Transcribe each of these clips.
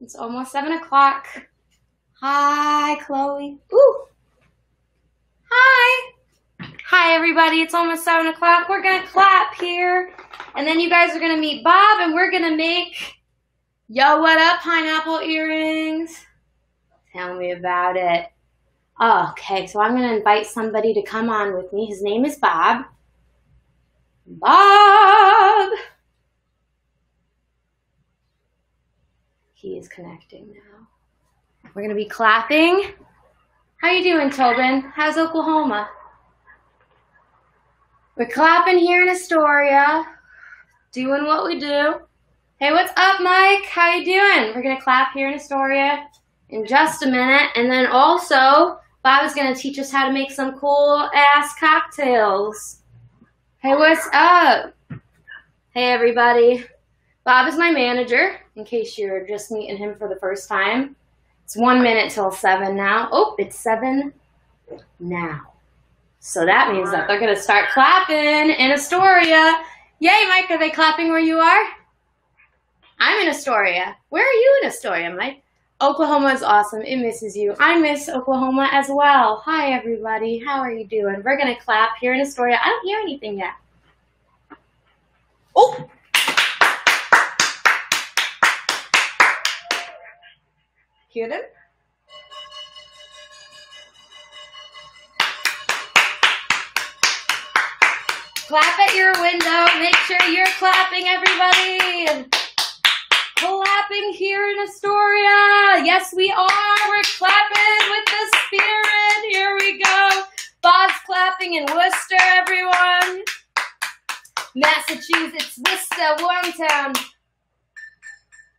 It's almost seven o'clock. Hi, Chloe. Ooh. Hi. Hi, everybody. It's almost seven o'clock. We're going to clap here. And then you guys are going to meet Bob and we're going to make, yo, what up, pineapple earrings? Tell me about it. Okay, so I'm going to invite somebody to come on with me. His name is Bob. Bob! He is connecting now. We're going to be clapping. How you doing, Tobin? How's Oklahoma? We're clapping here in Astoria, doing what we do. Hey, what's up, Mike? How you doing? We're going to clap here in Astoria in just a minute. And then also, Bob is going to teach us how to make some cool ass cocktails. Hey, what's up? Hey, everybody. Bob is my manager, in case you're just meeting him for the first time. It's one minute till seven now. Oh, it's seven now. So that means that they're going to start clapping in Astoria. Yay, Mike, are they clapping where you are? I'm in Astoria. Where are you in Astoria, Mike? Oklahoma is awesome. It misses you. I miss Oklahoma as well. Hi, everybody. How are you doing? We're going to clap here in Astoria. I don't hear anything yet. Oh! Clap at your window. Make sure you're clapping, everybody. Clapping here in Astoria. Yes, we are. We're clapping with the spirit. Here we go. Bob's clapping in Worcester, everyone. Massachusetts, Worcester, Warrentown.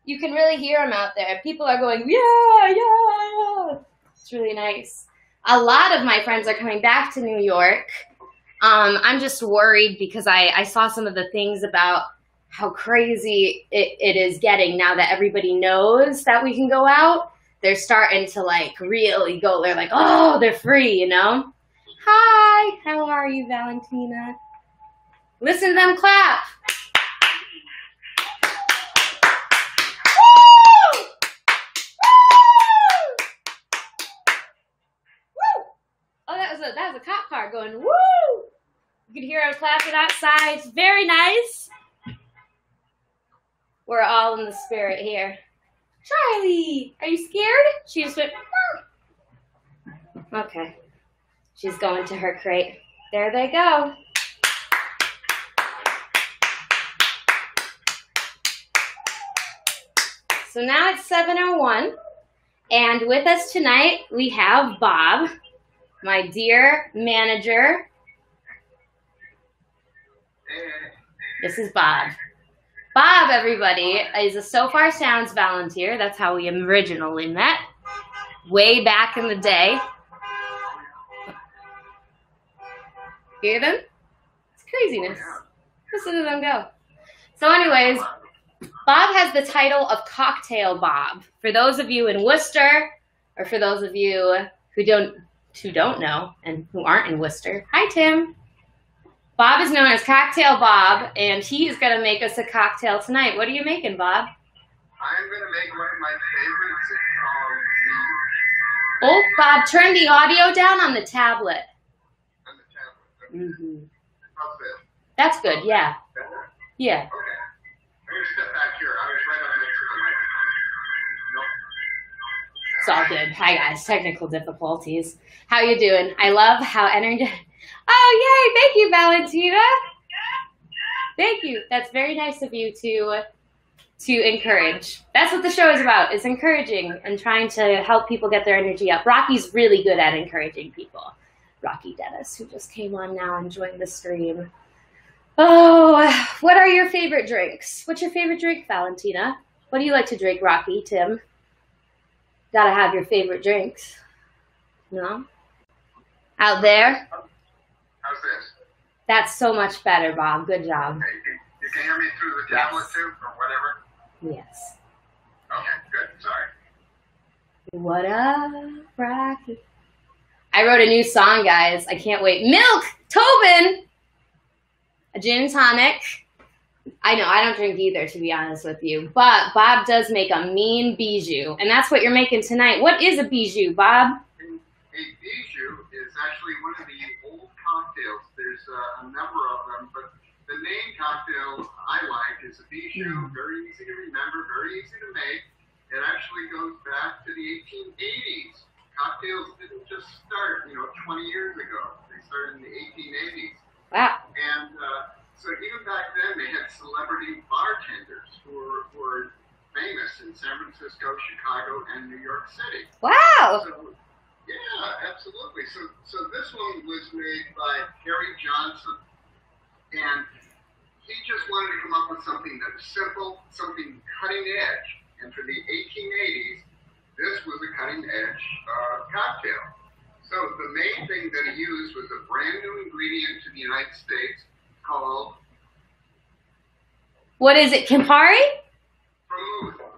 You can really hear them out there. People are going, yeah, yeah, yeah. It's really nice. A lot of my friends are coming back to New York um, I'm just worried because I, I saw some of the things about how crazy it, it is getting now that everybody knows that we can go out. They're starting to like really go. They're like, oh, they're free, you know? Hi, how are you, Valentina? Listen to them clap. A that was a cop car going woo. You can hear us clapping outside. It's very nice. We're all in the spirit here. Charlie, are you scared? She just went, Okay. She's going to her crate. There they go. So now it's 7.01. And with us tonight, we have Bob, my dear manager, This is Bob. Bob, everybody, is a Sofar Sounds volunteer. That's how we originally met, way back in the day. Hear them? It's craziness. Listen to them go. So, anyways, Bob has the title of Cocktail Bob. For those of you in Worcester, or for those of you who don't who don't know and who aren't in Worcester, hi Tim. Bob is known as Cocktail Bob, and he is going to make us a cocktail tonight. What are you making, Bob? I'm going to make one of my favorites. Um, oh, Bob, turn the audio down on the tablet. On the tablet. Mm-hmm. That's good, yeah. Yeah. Okay. It's all good. Hi, guys. Technical difficulties. How you doing? I love how energetic Oh, yay. Thank you, Valentina. Thank you. That's very nice of you to to encourage. That's what the show is about, It's encouraging and trying to help people get their energy up. Rocky's really good at encouraging people. Rocky Dennis, who just came on now and joined the stream. Oh, what are your favorite drinks? What's your favorite drink, Valentina? What do you like to drink, Rocky, Tim? Gotta have your favorite drinks. No? Out there? How's this? That's so much better, Bob. Good job. Okay. You can hear me through the tablet Yes. too, or whatever? Yes. Okay, good. Sorry. What up, Rocky? I wrote a new song, guys. I can't wait. Milk! Tobin! A gin and tonic. I know I don't drink either, to be honest with you. But Bob does make a mean bijou, and that's what you're making tonight. What is a bijou, Bob? A bijou is actually one of the old cocktails. There's uh, a number of them, but the main cocktail I like is a bijou. Very easy to remember, very easy to make. It actually goes back to the 1880s. Cocktails didn't just start, you know, 20 years ago. They started in the 1880s. Wow. And uh, so even back then, they had celebrity bartenders who were, who were famous in San Francisco, Chicago, and New York City. Wow. So, yeah, absolutely. So, so this one was made by Harry Johnson, and he just wanted to come up with something that was simple, something cutting edge. And for the 1880s, this was a cutting edge uh, cocktail. So the main thing that he used was a brand new ingredient to the United States called What is it, Campari?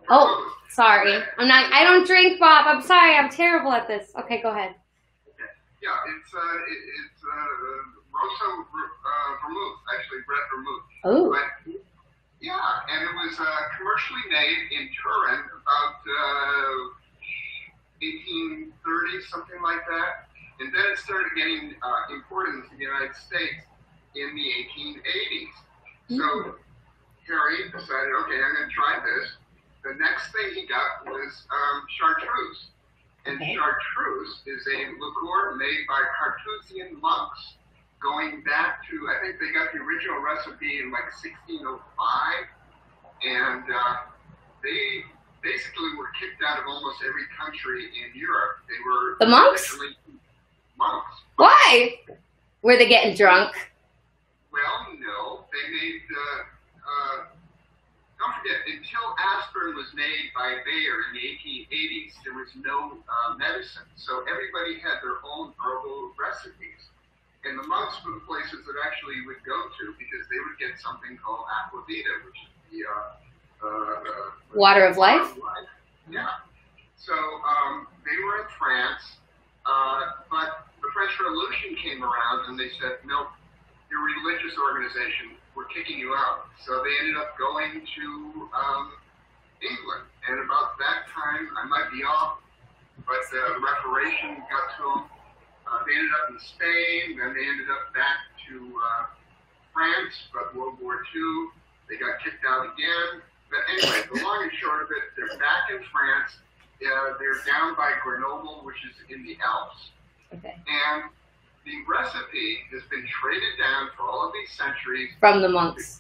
Oh, sorry. I'm not. I don't drink, Bob. I'm sorry. I'm terrible at this. Okay, go ahead. Yeah, it's uh, it, it's uh, Rosso uh, vermouth, actually red vermouth. Oh. But yeah, and it was uh, commercially made in Turin about uh, 1830, something like that. And then it started getting uh, imported into the United States in the 1880s. So Harry decided, okay, I'm going to try this. The next thing he got was um, chartreuse. And Okay. chartreuse is a liqueur made by Carthusian monks going back to, I think they got the original recipe in like 1605. And uh, they basically were kicked out of almost every country in Europe. They were The monks? monks. Why? Were they getting drunk? Well, no, they made. Uh, uh, don't forget, until aspirin was made by Bayer in the 1880s, there was no uh, medicine, so everybody had their own herbal recipes. And the monks were the places that actually would go to because they would get something called aqua aquavita, which is the uh, uh, uh, Water of life? Yeah. So um, they were in France, uh, but the French Revolution came around and they said, nope, your religious organization, we're kicking you out. So they ended up going to um, England. And about that time, I might be off, but the Reformation got to them. Uh, they ended up in Spain, then they ended up back to uh, France, but World War II, they got kicked out again. But anyway, the long and short of it, they're back in France. Uh, they're down by Grenoble, which is in the Alps. Okay. And the recipe has been traded down for all of these centuries From the monks.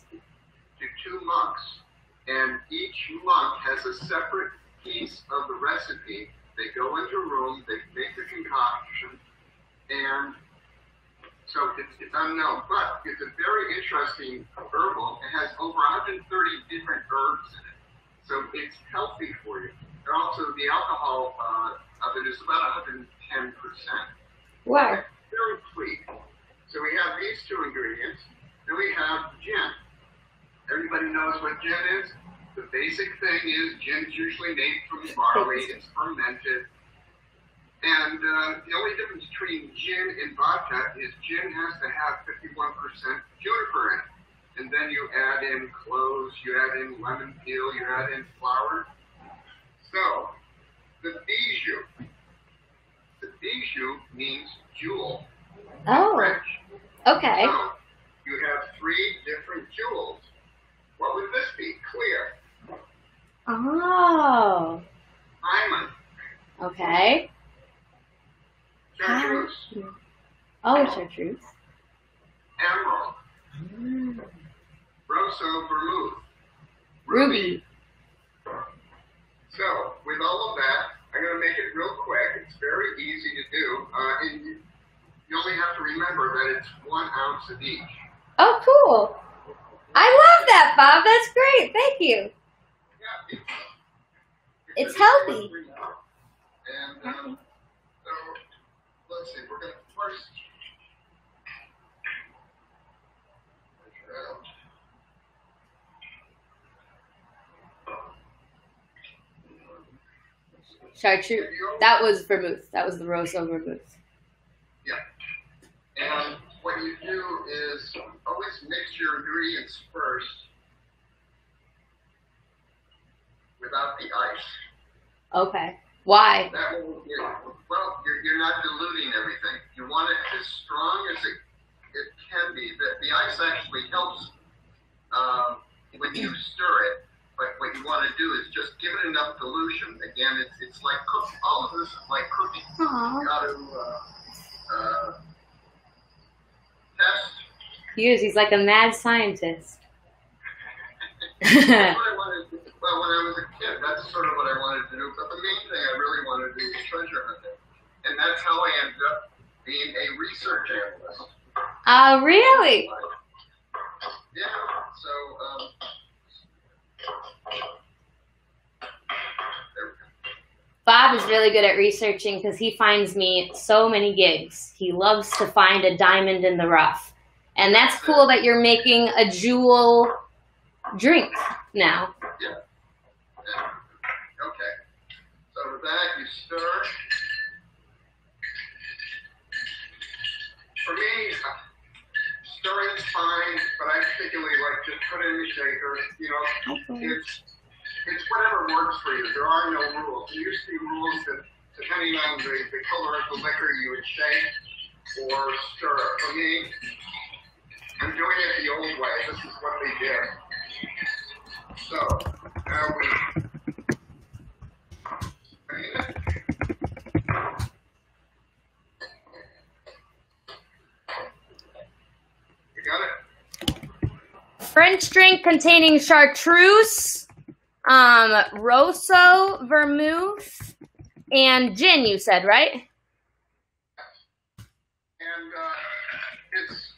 to two monks. And each monk has a separate piece of the recipe. They go into a room, they make the concoction, and so it's, it's unknown. But it's a very interesting herbal. It has over 130 different herbs in it. So it's healthy for you. And also, the alcohol uh, of it is about 110%. Wow. Very sweet. So we have these two ingredients. Then we have gin. Everybody knows what gin is. The basic thing is gin's usually made from barley. It's fermented. And uh, the only difference between gin and vodka is gin has to have 51% juniper in it. And then you add in cloves, you add in lemon peel, you add in flour. So, the bijou. The bijou means jewel. Oh. French. Okay. So, you have three different jewels. What would this be? Clear. Oh. Diamond. Okay. Chartreuse. Oh, chartreuse. Emerald. Mm. Rosso vermouth. Ruby. So, with all of that, I'm going to make it real quick. It's very easy to do. Uh, and you, you only have to remember that it's one ounce of each. Oh, cool. I love that, Bob. That's great. Thank you. Yeah. It's healthy. And um, so, let's see. We're going to first. Chartreuse. That was vermouth. That was the Rosso vermouth. Yeah. And what you do is always mix your ingredients first without the ice. Okay. Why? That will well, you're, you're not diluting everything. You want it as strong as it, it can be. The, the ice actually helps um, when you stir it but what you want to do is just give it enough dilution. Again, it's, it's like cooking. All of this is like cooking. Aww. You got to uh, uh, test. He's like a mad scientist. That's what I wanted to, well, when I was a kid, that's sort of what I wanted to do. But the main thing I really wanted to do was treasure hunting. And that's how I ended up being a research analyst. Oh, really? Yeah, so, um, there we go. Bob is really good at researching because he finds me so many gigs. He loves to find a diamond in the rough. And that's cool that you're making a jewel drink now. Yeah. yeah. Okay. So with that, you stir. For me, stirring's fine, but I particularly like just put it in the shaker. You know, it's it's whatever works for you. There are no rules. There used to be rules that, depending on the, the color of the liquor, you would shake or stir. For me, I'm doing it the old way. This is what they did. So now we. French drink containing chartreuse, um, Rosso, vermouth, and gin, you said, right? And uh, it's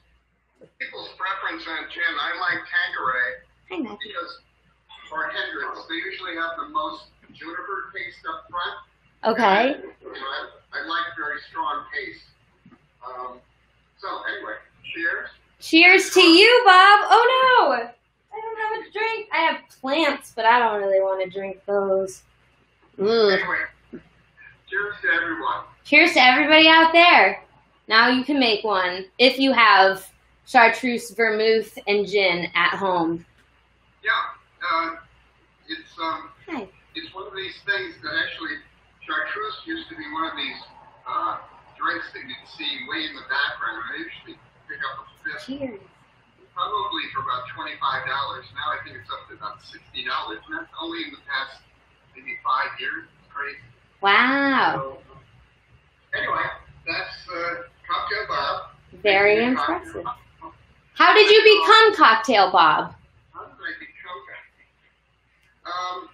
people's preference on gin. I like Tanqueray because, or Hendrick's, they usually have the most juniper taste up front. Okay. And I, I like very strong taste. Um, so anyway, cheers. Cheers to you, Bob. Oh no! I don't have a drink. I have plants, but I don't really want to drink those. Ugh. Anyway, cheers to everyone. Cheers to everybody out there. Now you can make one if you have chartreuse, vermouth, and gin at home. Yeah, uh, it's um, Hi. it's one of these things that actually chartreuse used to be one of these uh, drinks that you'd see way in the background. I usually pick up a fifth, Cheers. Probably for about twenty-five dollars. Now I think it's up to about sixty dollars, and that's only in the past maybe five years. It's crazy. Wow. So, anyway, that's uh, cocktail Bob. Very impressive. Bob. How did you become Cocktail Bob? How did I become? Um,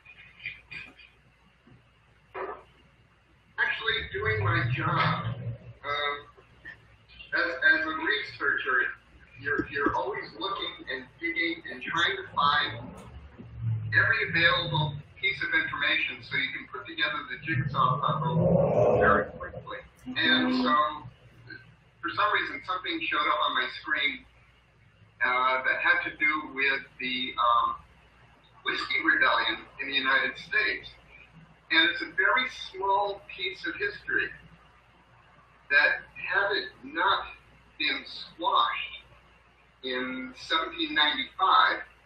actually, doing my job um, as, as a researcher, you're, you're always looking and digging and trying to find every available piece of information so you can put together the jigsaw puzzle very quickly. And so, for some reason, something showed up on my screen uh, that had to do with the um, whiskey rebellion in the United States. And it's a very small piece of history that had it not been squashed in 1795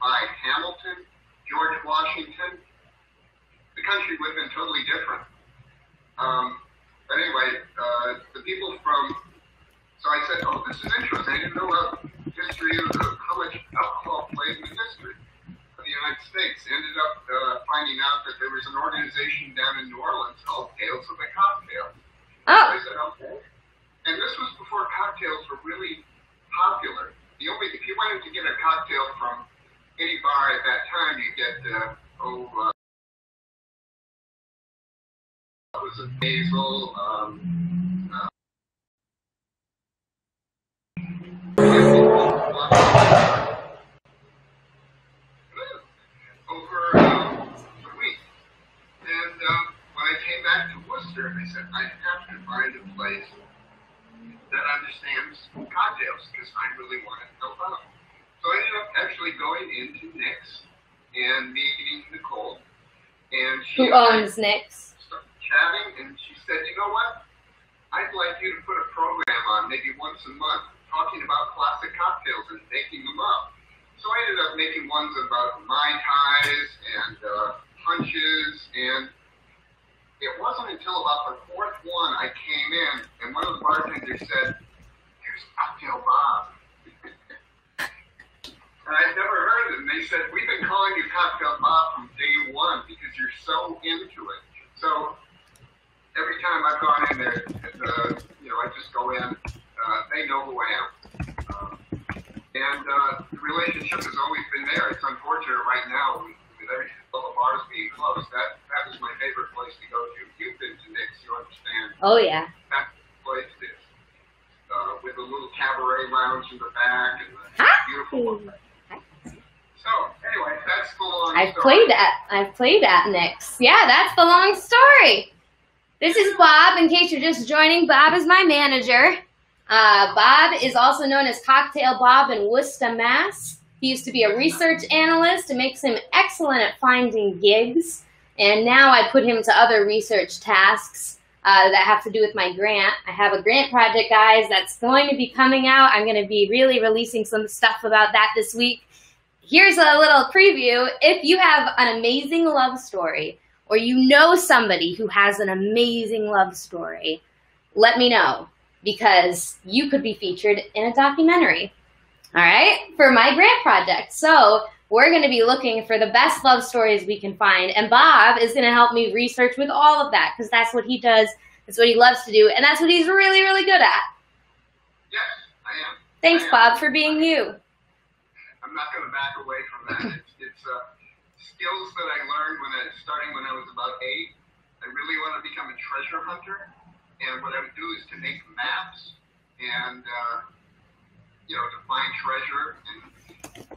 by Hamilton, George Washington, the country would have been totally different. Um, but anyway, uh, the people from, so I said, oh, this is interesting. I didn't know about history of the, how much alcohol played in the history of the United States. Ended up uh, finding out that there was an organization down in New Orleans called Tales of the Cocktail. Oh, I said, okay. And this was before cocktails were really popular. The only, if you wanted to get a cocktail from any bar at that time, you get, uh, oh, uh, was it, basil, um, who owns started chatting, and she said, "You know what? I'd like you to put a program on, maybe once a month, talking about classic cocktails and making them up." So I ended up making ones about mai tais and uh, punches, and it wasn't until about the fourth one I came in, and one of the bartenders said, "Here's Cocktail Bob." and I'd never heard of it. And they said, "We've been calling you Cocktail Bob from day one because you're so into it." So every time I've gone in there, uh, you know, I just go in. Uh, they know who I am. Um, and uh, the relationship has always been there. It's unfortunate right now with, with every all the bars being closed. That that was my favorite place to go to. You've been to Nick's, you understand. Oh yeah. That place is uh, with the little cabaret lounge in the back and the Hi. beautiful. So anyway, that's the long I've story. played at I've played at Nick's. Yeah, that's the long story. This is Bob. In case you're just joining, Bob is my manager. Uh, Bob is also known as Cocktail Bob in Worcester, Mass. He used to be a research analyst. It makes him excellent at finding gigs. And now I put him to other research tasks uh, that have to do with my grant. I have a grant project, guys, that's going to be coming out. I'm going to be really releasing some stuff about that this week here's a little preview. If you have an amazing love story, or you know somebody who has an amazing love story, let me know because you could be featured in a documentary. All right, for my grant project. So we're going to be looking for the best love stories we can find, and Bob is going to help me research with all of that because that's what he does. That's what he loves to do, and that's what he's really, really good at. Yes, I am. Thanks, I am. Bob, for being you. I'm not going to back away from that. It's, it's uh, skills that I learned when I starting when I was about eight. I really want to become a treasure hunter, and what I would do is to make maps and uh, you know to find treasure. And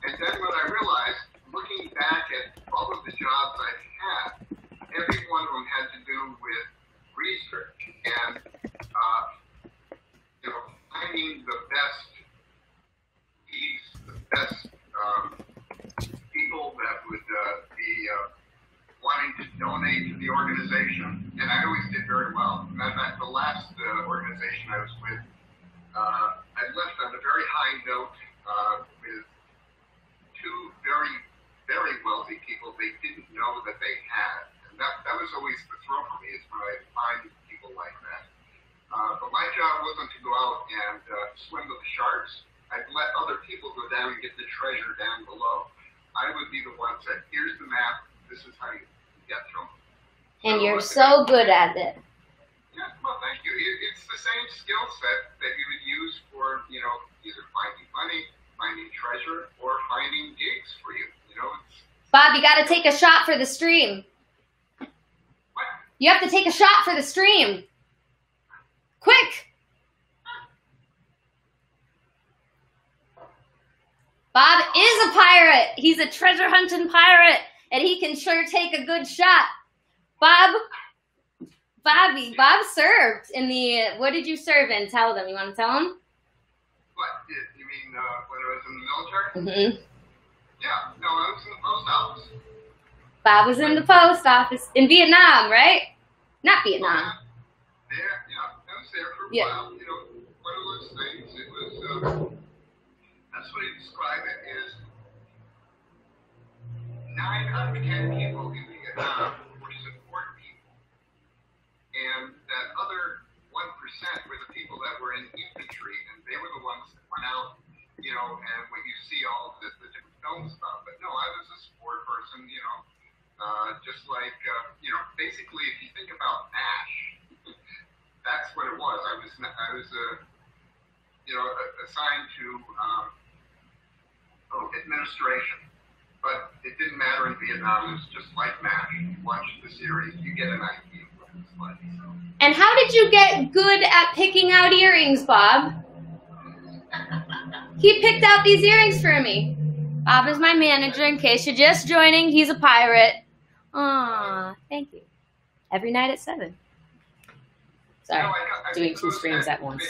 and then what I realized, looking back at all of the jobs I've had, every one of them had to do with research and uh, you know finding the best these the best um, people that would uh, be uh, wanting to donate to the organization, and I always did very well. Matter of fact, the last uh, organization I was with, uh, I left on a very high note uh, with two very, very wealthy people they didn't know that they had, and that that was always the thrill for me is when I find people like that. Uh, but my job wasn't to go out and uh, swim with the sharks. I'd let other people go down and get the treasure down below. I would be the one that here's the map. This is how you get through. And So, you're so good at it. Yeah, well, thank you. It, it's the same skill set that you would use for, you know, either finding money, finding treasure, or finding gigs for you. You know, it's Bob, you got to take a shot for the stream. what? You have to take a shot for the stream. Quick! Bob is a pirate. He's a treasure hunting pirate, and he can sure take a good shot. Bob, Bobby, Bob served in the. What did you serve in? Tell them. You want to tell them? What? You mean uh, when I was in the military? Mm-hmm. Yeah. No, I was in the post office. Bob was in the post office in Vietnam, right? Not Vietnam. There, yeah, I was there for a Yeah. while. You know, one of those things. It was. Uh, that's what he described it is. Nine out of ten people in Vietnam were support people, and that other one percent were the people that were in infantry, and they were the ones that went out. You know, and what you see all the, the different films about. But no, I was a support person. You know, uh, just like uh, you know, basically, if you think about MASH, that's what it was. I was I was uh, you know assigned to um, administration, but it didn't matter in Vietnam. It was just like MASH. You watch the series, you get an idea of what it was like. So. And how did you get good at picking out earrings, Bob? He picked out these earrings for me. Bob is my manager. In case you're just joining, he's a pirate. Aw, thank you. Every night at seven. Sorry, No, I got- I doing two streams at once.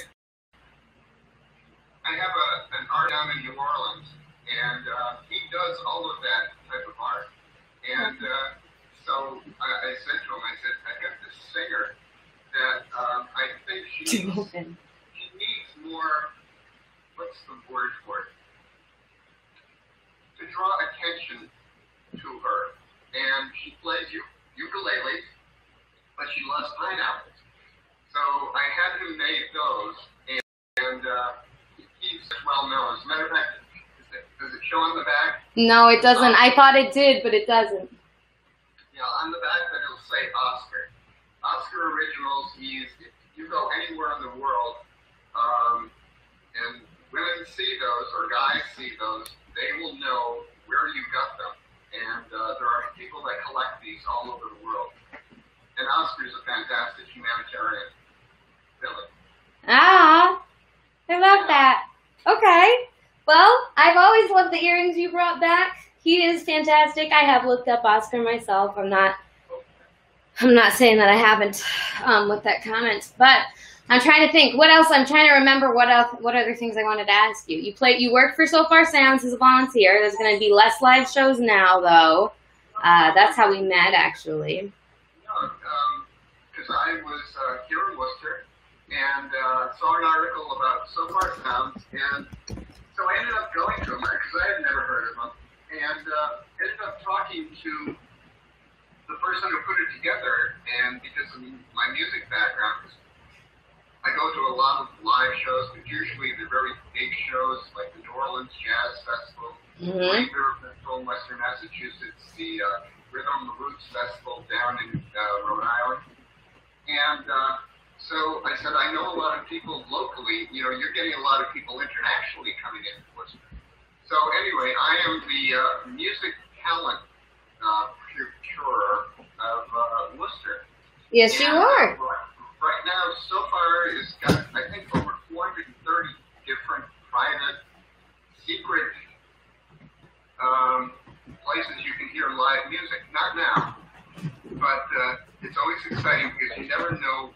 I have a, an art down in New Orleans, and uh, he does all of that type of art. And uh, so I, I said to him, I said, I got this singer that um, I think she needs, she needs more. What's the word for it? To draw attention to her. and she plays u- ukulele, but she loves pineapples. So I had him make those, and, and uh, he's well known. As a matter of fact, does it show on the back? No, it doesn't. I thought it did, but it doesn't. Yeah, on the back that it'll say Oscar. Oscar Originals. He's if you go anywhere in the world, um, and women see those or guys see those, they will know where you got them. And uh, there are people that collect these all over the world. And Oscar's a fantastic humanitarian. Really. Ah, I love that. Okay. Well, I've always loved the earrings you brought back. He is fantastic. I have looked up Oscar myself. I'm not. I'm not saying that I haven't um, with that comment, but I'm trying to think. What else? I'm trying to remember what else. What other things I wanted to ask you. You play. You work for Sofar Sounds as a volunteer. There's going to be less live shows now, though. Uh, that's how we met, actually. No, because I was uh, here in Worcester and uh, saw an article about Sofar Sounds, and so I ended up going to them because I had never heard of them, and uh, ended up talking to the person who put it together. And because of my music background, I go to a lot of live shows, but usually they're very big shows like the New Orleans Jazz Festival, Mm-hmm. River Festival in Western Massachusetts, the uh, Rhythm Roots Festival down in uh, Rhode Island. And uh, so I said, I know a lot of people locally. You know, you're getting a lot of people internationally coming in. Worcester. So anyway, I am the uh, music talent uh, procurer of uh, Worcester. Yes, you are. uh, Right, right now, so far, it's got, I think, over 430 different private, secret um, places you can hear live music. Not now, but uh, it's always exciting because you never know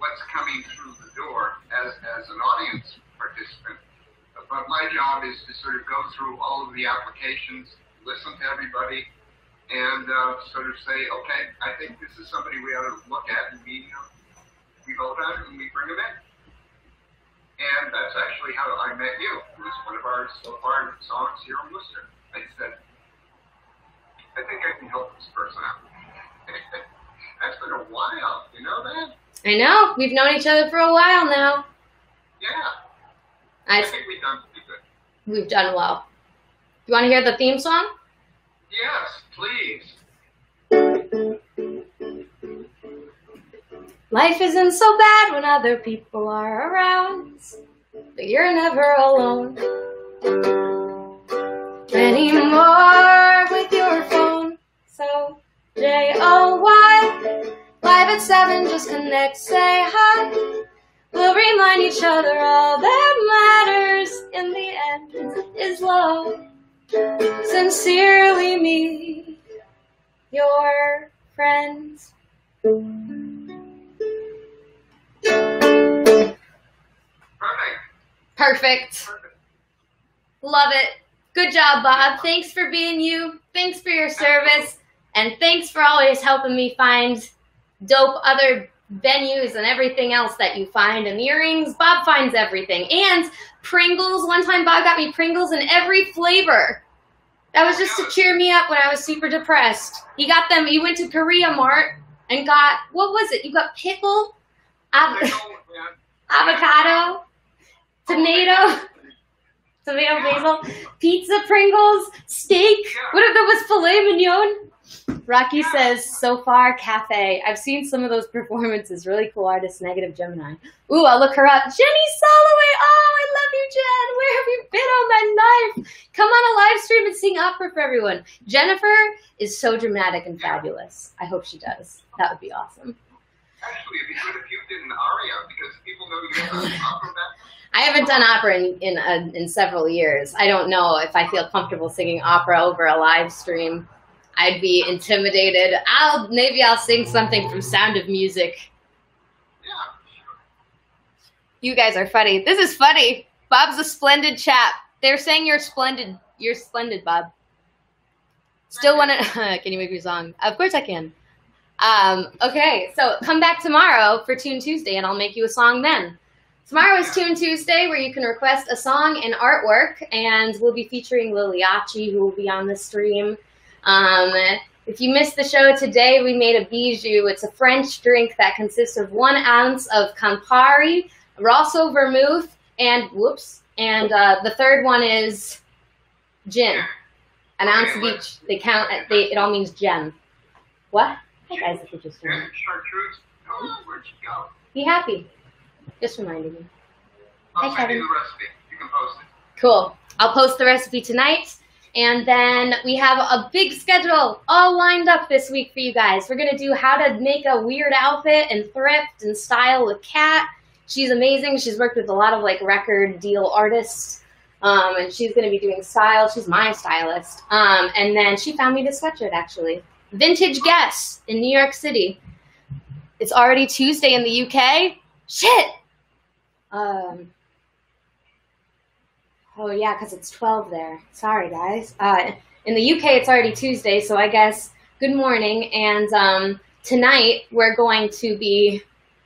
what's coming through the door as, as an audience participant. But my job is to sort of go through all of the applications, listen to everybody, and uh, sort of say, okay, I think this is somebody we ought to look at, and we, uh, we vote on it and we bring them in. And that's actually how I met you. It was one of our so far songs here in Worcester. I said, I think I can help this person out. that's been a while, you know that? I know. We've known each other for a while now. Yeah. I I, think we've done pretty good. we've done well. You want to hear the theme song? Yes, please. Life isn't so bad when other people are around, but you're never alone anymore with your phone. So J O Y, at seven, just connect, say hi. We'll remind each other all that matters in the end is love. Sincerely, me, your friends. Perfect. Perfect. Perfect. Love it. Good job, Bob. Thanks for being you. Thanks for your service. And thanks for always helping me find dope other venues and everything else that you find. And the earrings, Bob finds everything. And Pringles. One time, Bob got me Pringles in every flavor. That was just to cheer me up when I was super depressed. He got them. He went to Korea Mart and got, what was it? You got pickle, av- I know, man. avocado, tomato. tomato basil, pizza Pringles, steak. What if that was filet mignon? Rocky says, so far, cafe. I've seen some of those performances. Really cool artist, Negative Gemini. Ooh, I'll look her up. Jenny Soloway. Oh, I love you, Jen. Where have you been all my life? Come on a live stream and sing opera for everyone. Jennifer is so dramatic and fabulous. I hope she does. That would be awesome. Actually, it'd be good if you did an aria because people know you have an opera background. I haven't done opera in in, uh, in several years. I don't know if I feel comfortable singing opera over a live stream. I'd be intimidated. I'll maybe I'll sing something from Sound of Music. You guys are funny. This is funny. Bob's a splendid chap. They're saying you're splendid. You're splendid, Bob. Still want to? can you make me a song? Of course I can. Um, okay, so come back tomorrow for Tune Tuesday, and I'll make you a song then. Tomorrow is Tune Tuesday, where you can request a song and artwork, and we'll be featuring Liliachi, who will be on the stream. Um, If you missed the show today, we made a bijou. It's a French drink that consists of one ounce of Campari, Rosso vermouth, and whoops, and uh, the third one is gin. An ounce of each. They count. They, it all means gem. What? Hi guys, if you're just And chartreuse. Where'd you go? Be happy. Just reminding you. I'll Hi, send you Kevin. the recipe. You can post it. Cool. I'll post the recipe tonight. And then we have a big schedule all lined up this week for you guys. We're going to do how to make a weird outfit and thrift and style with Kat. She's amazing. She's worked with a lot of like record deal artists. Um, and she's going to be doing style. She's my stylist. Um, and then she found me this sweatshirt actually. Vintage Guess in New York City. It's already Tuesday in the UK. Shit! Um, Oh yeah, because it's twelve there. Sorry, guys. Uh, in the UK, it's already Tuesday, so I guess good morning. And um, tonight we're going to be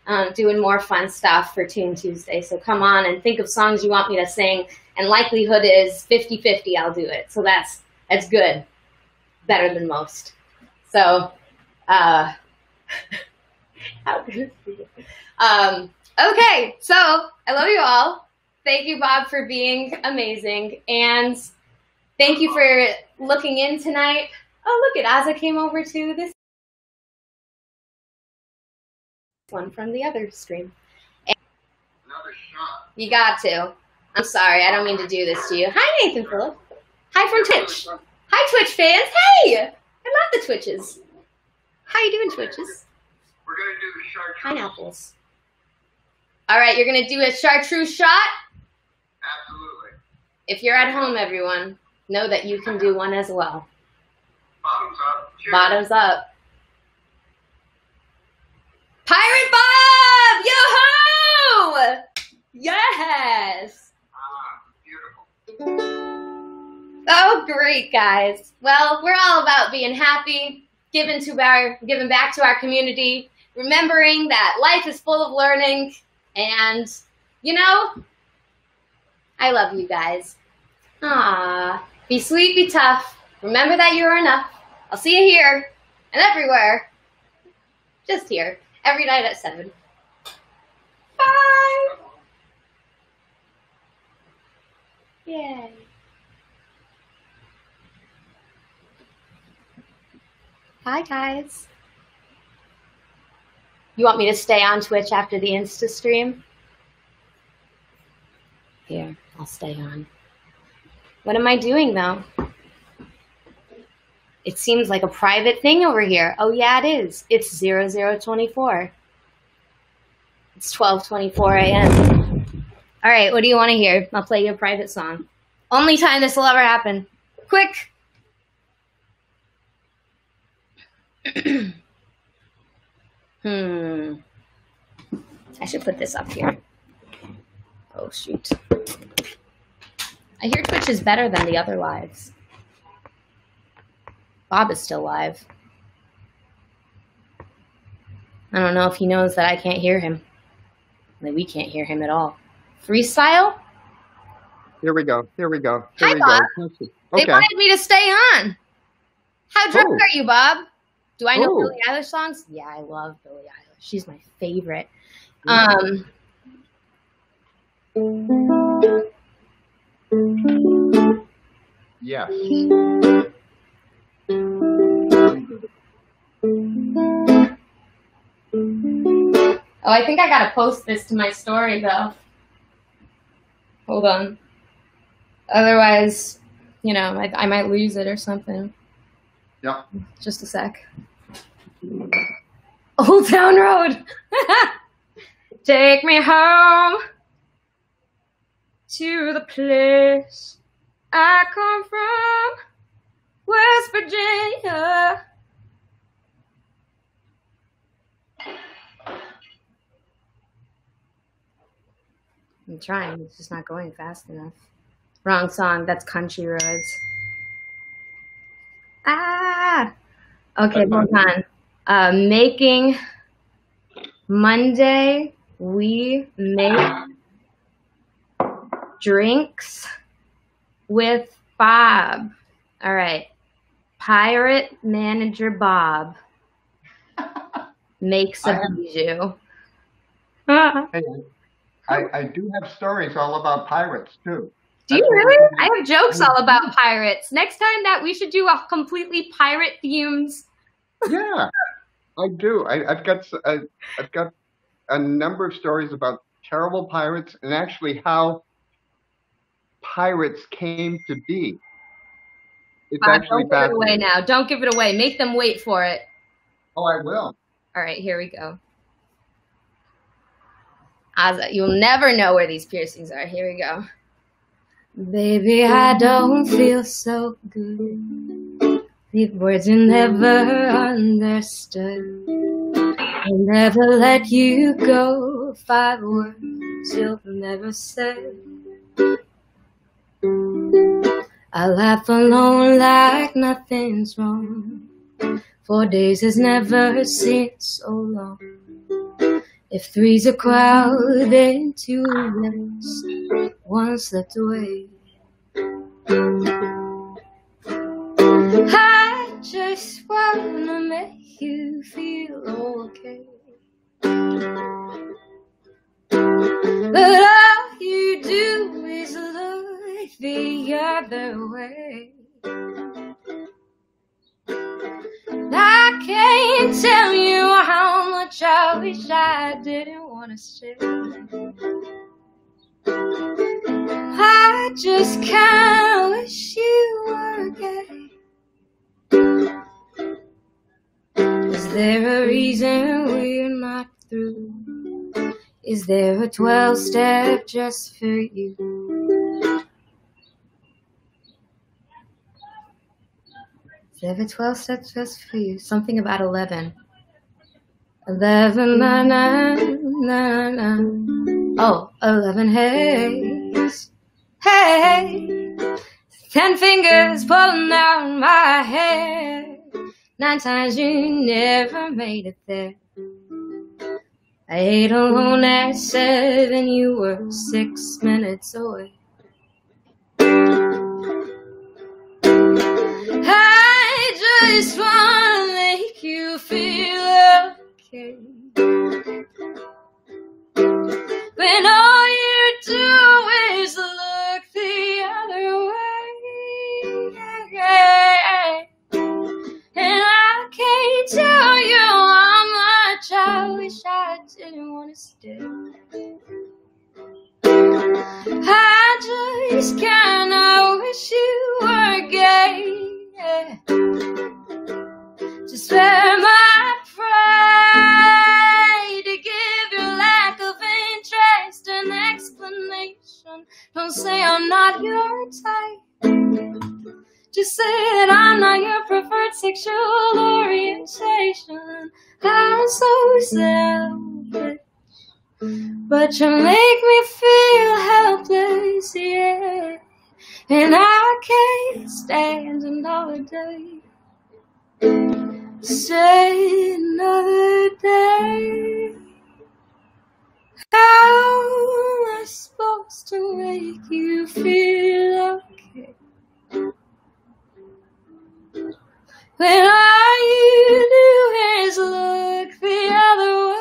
um, doing more fun stuff for Tune Tuesday. So come on and think of songs you want me to sing. And likelihood is 50-50 I'll do it. So that's that's good, better than most. So, uh, how good? Um, okay, so I love you all. Thank you, Bob, for being amazing. And thank you for looking in tonight. Oh, look at Aza came over to this one from the other stream. Another shot. You got to. I'm sorry, I don't mean to do this to you. Hi, Nathan Phillip. Hi from Twitch. Hi, Twitch fans. Hey! I love the Twitches. How you doing, Twitches? We're gonna do the chartreuse. Pineapples. All right, you're gonna do a chartreuse shot. If you're at home, everyone, know that you can do one as well. Bottoms up. Cheers. Bottoms up. Pirate Bob! Yo-ho! Yes! Ah, beautiful. Oh, great, guys. Well, we're all about being happy, giving to our, giving back to our community, remembering that life is full of learning, and you know, I love you guys. Ah, be sweet, be tough. Remember that you are enough. I'll see you here and everywhere. Just here, every night at seven. Bye. Yay. Hi, guys. You want me to stay on Twitch after the Insta stream? Here, I'll stay on. What am I doing, though? It seems like a private thing over here. Oh, yeah, it is. It's 0024. It's 1224 a.m. All right, what do you want to hear? I'll play you a private song. Only time this will ever happen. Quick! hmm. I should put this up here. Oh, shoot. I hear Twitch is better than the other lives. Bob is still live. I don't know if he knows that I can't hear him. That we can't hear him at all. Freestyle? Here we go. Here we go. Here Hi, we Bob. go. They wanted me to stay on. How drunk Who? are you, Bob? Do I know Who? Billie Eilish songs? Yeah, I love Billie Eilish. She's my favorite. Um, Yes. oh, I think I gotta post this to my story though. Hold on. Otherwise, you know, I, I might lose it or something. Yeah. Just a sec. Old Town Road. Take me home to the place I come from, West Virginia. I'm trying, it's just not going fast enough. Wrong song, that's Country Roads. Ah! Okay, hold on. Uh, making Monday, we make drinks with Bob. All right. Pirate Manager Bob makes a have- bijou. Hey, I, I do have stories all about pirates too. Do you really? I have jokes all about pirates. Next time that we should do a completely pirate themes. Yeah, I do. I, I've got I, have got a number of stories about terrible pirates and actually how pirates came to be. It's Bob, actually don't give it away now. Don't give it away. Make them wait for it. Oh, I will. All right, here we go. Ozzy, you'll never know where these piercings are. Here we go. Baby, I don't feel so good. These words you never understood. I'll never let you go. Five words you'll never say. I laugh alone like nothing's wrong. Four days has never seemed so long. If three's a crowd, then two less. One slipped away. I just wanna make you feel okay. But all you do the other way. I can't tell you how much I wish I didn't want to stay. I just kinda wish you were gay. Is there a reason we're not through? Is there a 12 step just for you? Is 12 steps just for you? Something about 11. 11, na, na, na, na. Oh, 11, hey. Hey. Ten fingers pulling out my hair. Nine times you never made it there. I ate alone at seven, you were six minutes away. Just wanna make you feel okay. When all you do is look the other way. And I can't tell you how much I wish I didn't want to stay. I just kinda wish you were gay. To spare my pride, to give your lack of interest an explanation. Don't say I'm not your type. Just say that I'm not your preferred sexual orientation. I'm so selfish. But you make me feel helpless, yeah. And I can't stand another day. Say another day. How am I supposed to make you feel okay? When all you do is look the other way.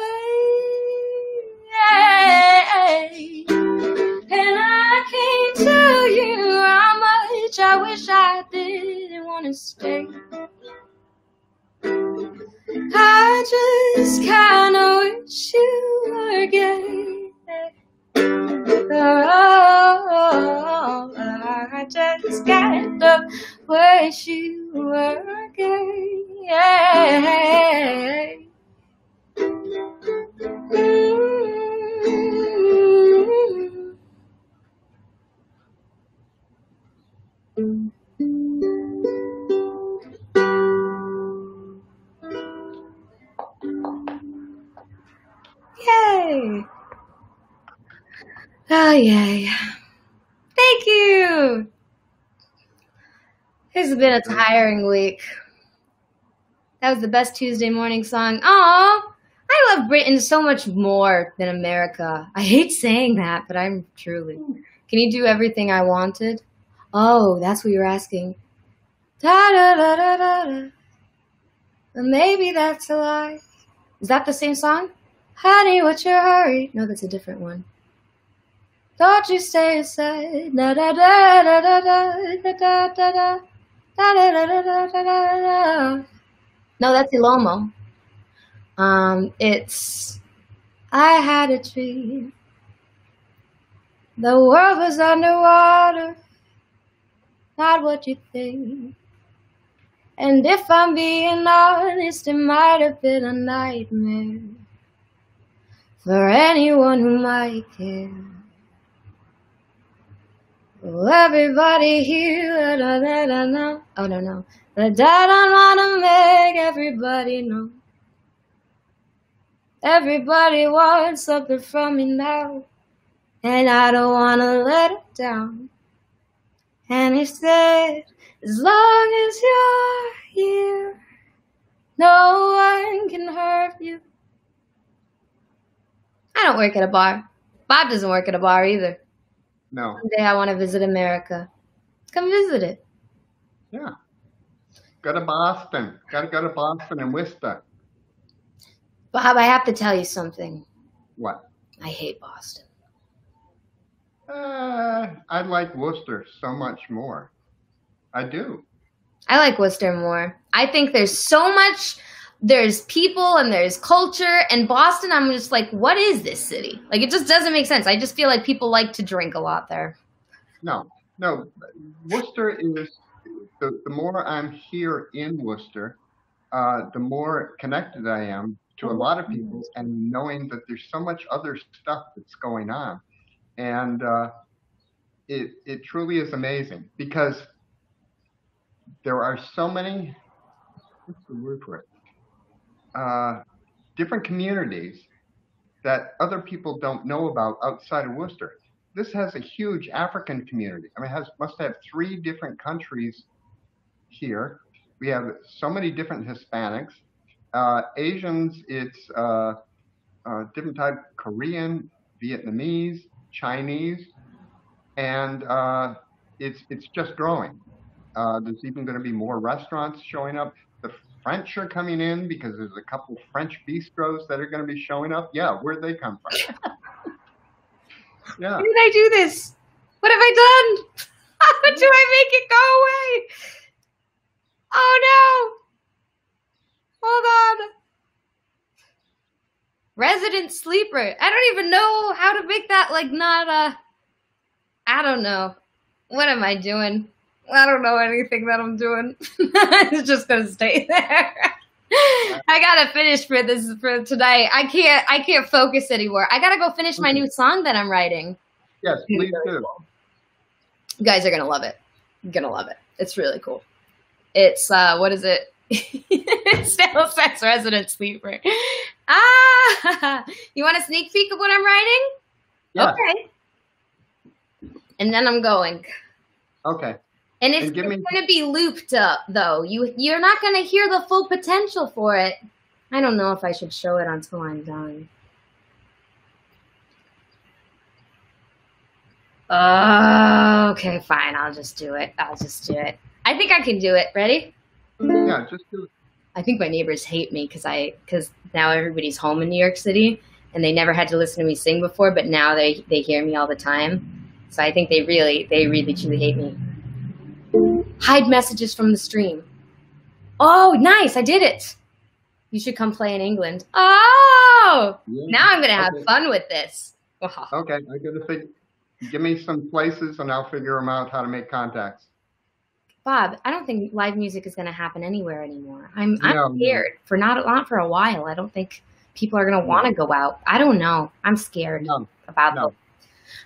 And I can't tell you how much I wish I didn't want to stay. I just kinda wish you were gay. Oh, I just kinda wish you were gay. Mm. Oh, yay. Thank you! Has been a tiring week. That was the best Tuesday morning song. Aw, I love Britain so much more than America. I hate saying that, but I'm truly. Can you do everything I wanted? Oh, that's what you're asking. Da da da da da da. But maybe that's a lie. Is that the same song? Honey, what's your hurry? No, that's a different one. Don't you stay aside. Da da da da da da da da da da. Da da da da da da. No, that's Ilomo. Um, it's I had a dream. The world was underwater, not what you think. And if I'm being honest, it might have been a nightmare for anyone who might care. Well, everybody here, da, da, da, da, oh no, no, but I don't wanna make everybody know. Everybody wants something from me now, and I don't wanna let it down. And he said, as long as you're here, no one can hurt you. I don't work at a bar. Bob doesn't work at a bar either. No. One day I want to visit America. Come visit it. Yeah. Go to Boston. Got to go to Boston and Worcester. Bob, I have to tell you something. What? I hate Boston. Uh, I like Worcester so much more. I do. I like Worcester more. I think there's so much there's people and there's culture and Boston I'm just like what is this city? Like it just doesn't make sense. I just feel like people like to drink a lot there. No. No. Worcester is the, the more I'm here in Worcester, uh, the more connected I am to a lot of people and knowing that there's so much other stuff that's going on. And uh, it, it truly is amazing because there are so many, what's the word for it? Uh, different communities that other people don't know about outside of Worcester. This has a huge African community. I mean, has must have three different countries here. We have so many different Hispanics. Uh, Asians, it's uh, uh, different type Korean, Vietnamese, Chinese, and uh, it's it's just growing. Uh, there's even going to be more restaurants showing up. French are coming in because there's a couple French bistros that are going to be showing up. Yeah, where'd they come from? yeah. How did I do this? What have I done? How do I make it go away? Oh no! Hold on. Resident sleeper. I don't even know how to make that like not a. I don't know. What am I doing? I don't know anything that I'm doing. it's just gonna stay there. I gotta finish for this for tonight. I can't I can't focus anymore. I gotta go finish my new song that I'm writing. Yes, please do. You guys are gonna love it. You're gonna love it. It's really cool. It's uh what is it? Stale sex resident sleeper. Ah you want a sneak peek of what I'm writing? Yeah. Okay. And then I'm going. Okay. And it's, And it's me- going to be looped up, though. You you're not going to hear the full potential for it. I don't know if I should show it until I'm done. Uh, okay, fine. I'll just do it. I'll just do it. I think I can do it. Ready? Yeah, just do it. I think my neighbors hate me because I because now everybody's home in New York City and they never had to listen to me sing before, but now they they hear me all the time. So I think they really they really truly hate me. Hide messages from the stream. Oh, nice! I did it. You should come play in England. Oh, Yeah. now I'm gonna have Okay. fun with this. Okay, I gotta think. Give me some places and I'll figure them out how to make contacts. Bob, I don't think live music is gonna happen anywhere anymore. I'm I'm No, no. scared for not not for a while. I don't think people are gonna want to go out. I don't know. I'm scared. No, about No. them.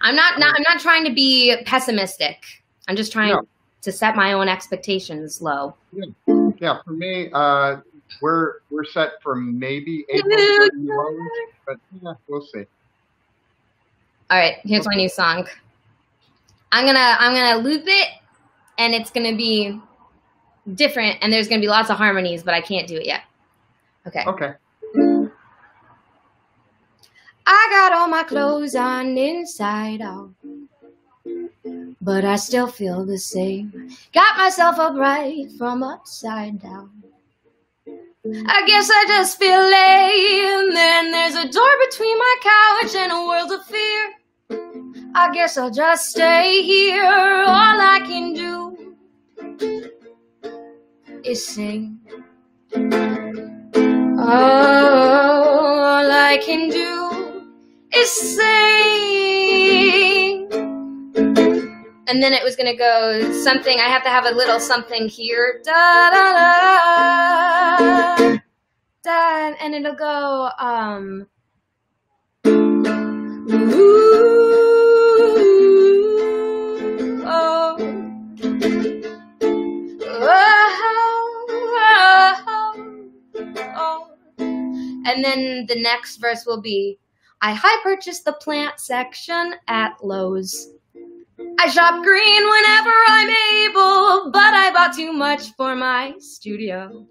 I'm not, not I'm not trying to be pessimistic. I'm just trying No. To set my own expectations low. yeah, for me, uh, we're we're set for maybe April to go to New Orleans, but yeah, we'll see. All right, here's my new song. I'm gonna I'm gonna loop it, and it's gonna be different, and there's gonna be lots of harmonies, but I can't do it yet. Okay. Okay. I got all my clothes on inside out. But I still feel the same. Got myself upright from upside down. I guess I just feel lame. Then there's a door between my couch and a world of fear. I guess I'll just stay here. All I can do is sing. Oh, All I can do is sing. And then it was gonna go something. I have to have a little something here. Da da da. Da, and it'll go. Um. Ooh, oh. Oh, And then the next verse will be I high purchased the plant section at Lowe's. I shop green whenever I'm able, but I bought too much for my studio.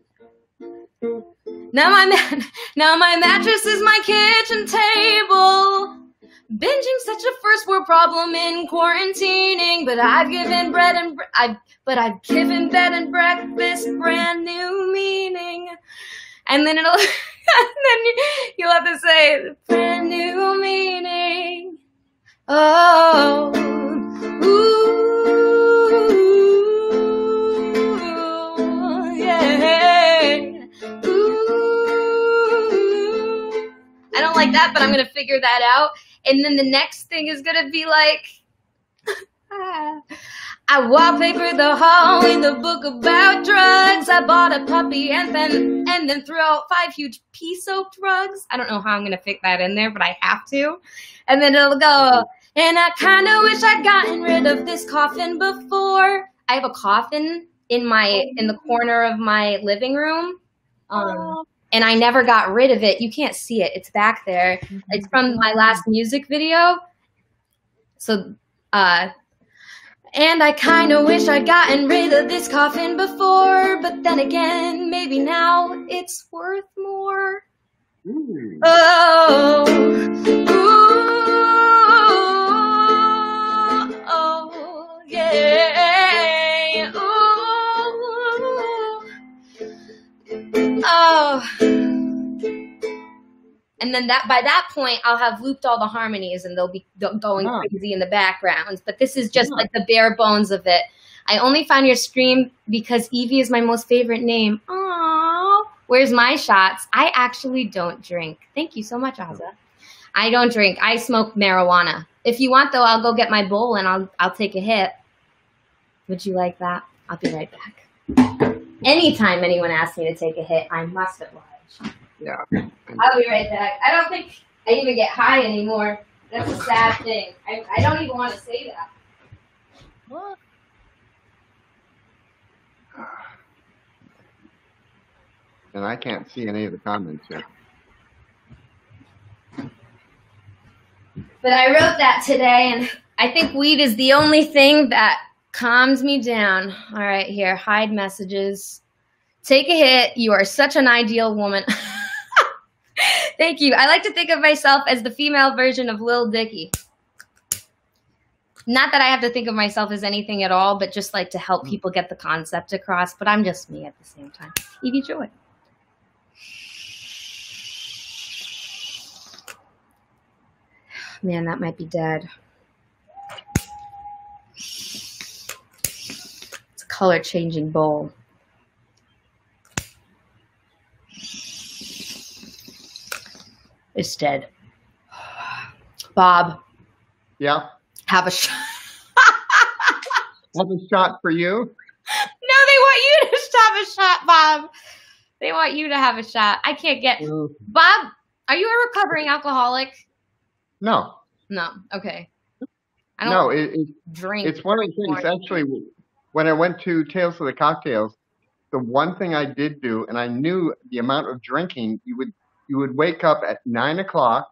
Now my now my mattress is my kitchen table. Binging such a first world problem in quarantining, but I've given bread and I've but I've given bed and breakfast brand new meaning. And then it'll and then you'll have to say brand new meaning. Oh, that, but I'm gonna figure that out. And then the next thing is gonna be like, I wallpapered the hall in the book about drugs. I bought a puppy and then and then threw out five huge pea soaked rugs. I don't know how I'm gonna fit that in there, but I have to. And then it'll go. And I kind of wish I'd gotten rid of this coffin before. I have a coffin in my in the corner of my living room. Um, and I never got rid of it. You can't see it. It's back there. It's from my last music video. So, uh, and I kind of wish I'd gotten rid of this coffin before, but then again, maybe now it's worth more. Ooh. Oh, ooh, oh, yeah. Oh. And then that by that point, I'll have looped all the harmonies, and they'll be going Wow. crazy in the backgrounds. But this is just Yeah. like the bare bones of it. I only found your stream because Evie is my most favorite name. Aww. Where's my shots? I actually don't drink. Thank you so much, Aza. I don't drink. I smoke marijuana. If you want, though, I'll go get my bowl and I'll I'll take a hit. Would you like that? I'll be right back. Anytime anyone asks me to take a hit, I must oblige. Yeah. I'll be right back. I don't think I even get high anymore. That's a sad thing. I, I don't even want to say that. And I can't see any of the comments yet. But I wrote that today, and I think weed is the only thing that calms me down. All right, here, hide messages. Take a hit. You are such an ideal woman. Thank you. I like to think of myself as the female version of Lil Dicky. Not that I have to think of myself as anything at all, but just like to help mm. people get the concept across. But I'm just me at the same time. Evie Joy. Man, that might be dead. A color changing bowl. It's dead. Bob, Yeah. have a shot. Have a shot for you. No, they want you to have a shot, Bob. They want you to have a shot. I can't get. Bob, are you a recovering alcoholic? No. No. Okay. I don't No, it, it, drink. it's one of the things. Actually, when I went to Tales of the Cocktails, the one thing I did do, and I knew the amount of drinking you would you would wake up at nine o'clock.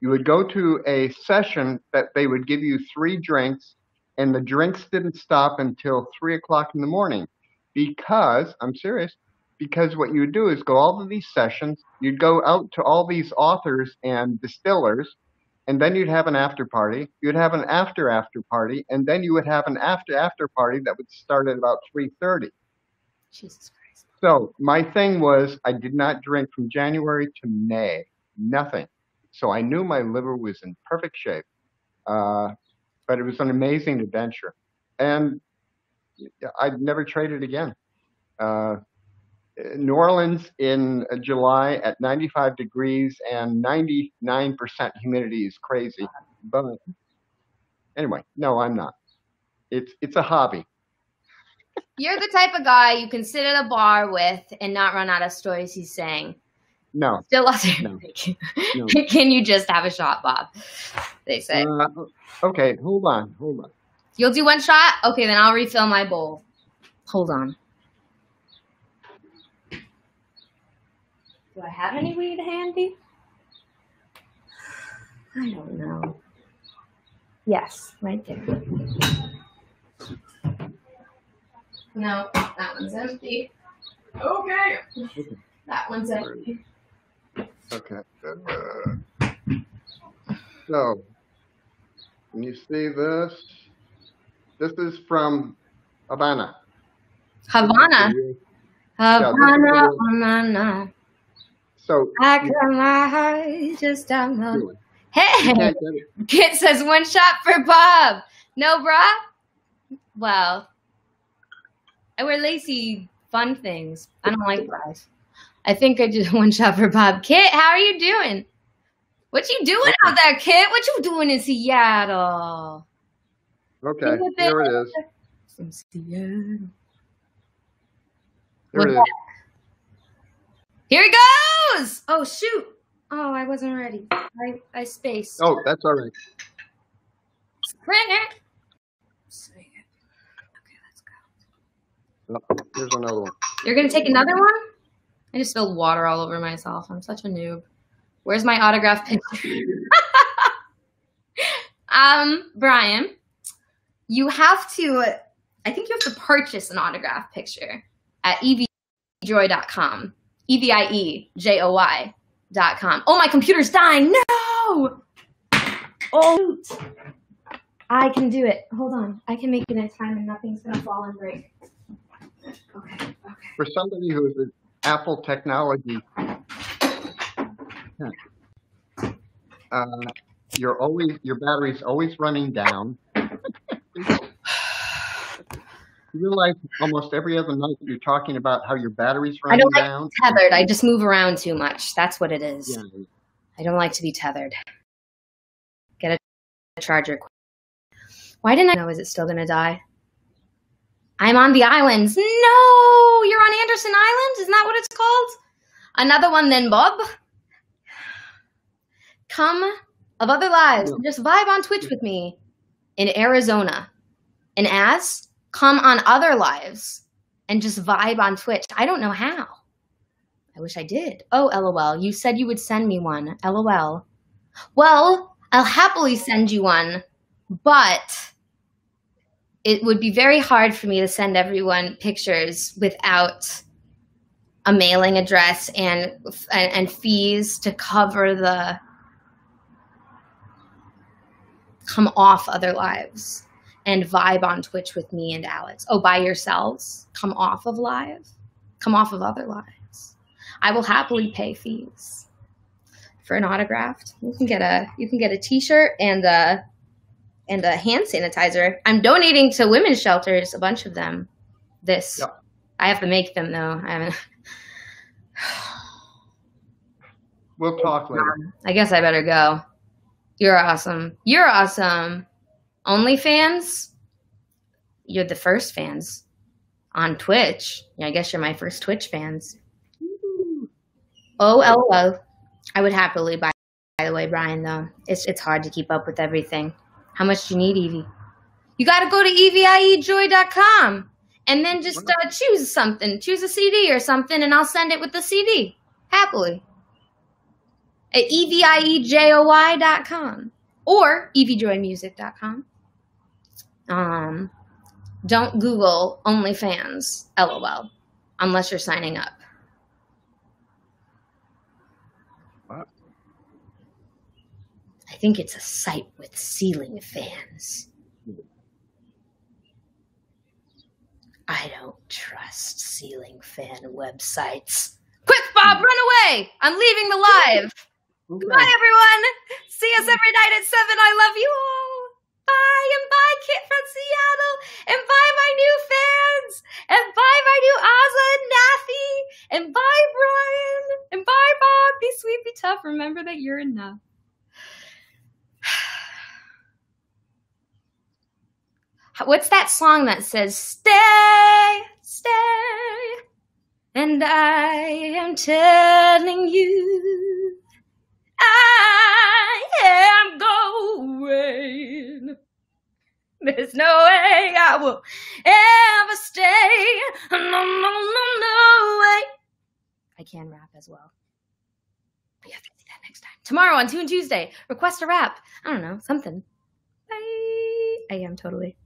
You would go to a session that they would give you three drinks, and the drinks didn't stop until three o'clock in the morning. Because I'm serious. Because what you would do is go all of these sessions. You'd go out to all these authors and distillers, and then you'd have an after party. You'd have an after after party, and then you would have an after after party that would start at about 3:30. Jesus Christ. So my thing was I did not drink from January to May, nothing. So I knew my liver was in perfect shape. Uh, but it was an amazing adventure, and I'd never traded again. Uh, New Orleans in July at 95 degrees and 99% humidity is crazy. But anyway, no, I'm not. It's it's a hobby. You're the type of guy you can sit at a bar with and not run out of stories he's saying. No, Still lots of No. no. Can you just have a shot, Bob? They say. Uh, okay, hold on, hold on. You'll do one shot? Okay, then I'll refill my bowl. Hold on. Do I have any weed handy? I don't know. Yes, right there. No, that one's empty. Okay. That one's empty. Okay. Uh, so, can you see this? This is from Havana. Havana. Yeah, Havana, this Havana. So, I got my heart just down the. Hey! can't get it. Kit says one shot for Bob. No, bruh? Well, I wear lacy fun things. I don't like bras. I think I did one shot for Bob. Kit, how are you doing? What you doing out there, Kit? What you doing in Seattle? Okay, here it is. From Seattle. Here it is. Here he goes! Oh, shoot. Oh, I wasn't ready. I, I spaced. Oh, that's all right. Bring it. Swing it. Okay, let's go. Oh, here's another one. You're gonna take another one? I just spilled water all over myself. I'm such a noob. Where's my autograph picture? um, Brian, you have to. I think you have to purchase an autograph picture at eviejoy.com. E v i e j o y dot com. Oh, my computer's dying. No. Oh. shoot. I can do it. Hold on. I can make it in time, and nothing's gonna fall and break. Okay. Okay. For somebody who's an Apple technology, uh, you're always your battery's always running down. You realize almost every other night you're talking about how your battery's I don't like down. tethered. I just move around too much. That's what it is. Yeah. I don't like to be tethered. Get a charger. Why didn't I know? Is it still gonna die? I'm on the islands. No, you're on Anderson Island. Isn't that what it's called? Another one, then, Bob. Come of other lives. and Just vibe on Twitch with me in Arizona. And as come on other lives and just vibe on Twitch. I don't know how. I wish I did. Oh, lol. You said you would send me one. lol. Well, I'll happily send you one, but it would be very hard for me to send everyone pictures without a mailing address and and, and fees to cover the come off other lives and vibe on Twitch with me and Alex. Oh, by yourselves? Come off of live? Come off of other lives. I will happily pay fees for an autographed. You can get a you can get a t-shirt and a and a hand sanitizer. I'm donating to women's shelters, a bunch of them. This Yeah. I have to make them though. I haven't We'll talk later. I guess I better go. You're awesome. You're awesome. OnlyFans? You're the first fans on Twitch. Yeah, I guess you're my first Twitch fans. Oh, lol. I would happily buy. By the way, Brian, though, it's it's hard to keep up with everything. How much do you need, Evie? You got to go to eviejoy.com and then just uh, choose something. Choose a CD or something, and I'll send it with the CD happily at eviejoy.com or eviejoymusic.com. Um, don't Google OnlyFans, lol, unless you're signing up. What? I think it's a site with ceiling fans. I don't trust ceiling fan websites. Quick, Bob, run away! I'm leaving the live. Goodbye, everyone. See us every night at 7. I love you all. Bye, and bye, Kit from Seattle, and bye, my new fans, and bye, my new Ozza and Nafi, and bye, Brian, and bye, Bob. Be sweet, be tough. Remember that you're enough. What's that song that says, Stay, stay, and I am telling you, I am going. There's no way I will ever stay. No, no, no, no way. I can rap as well. You have to see that next time. Tomorrow on Tune Tuesday, request a rap. I don't know, something. Bye. I am totally.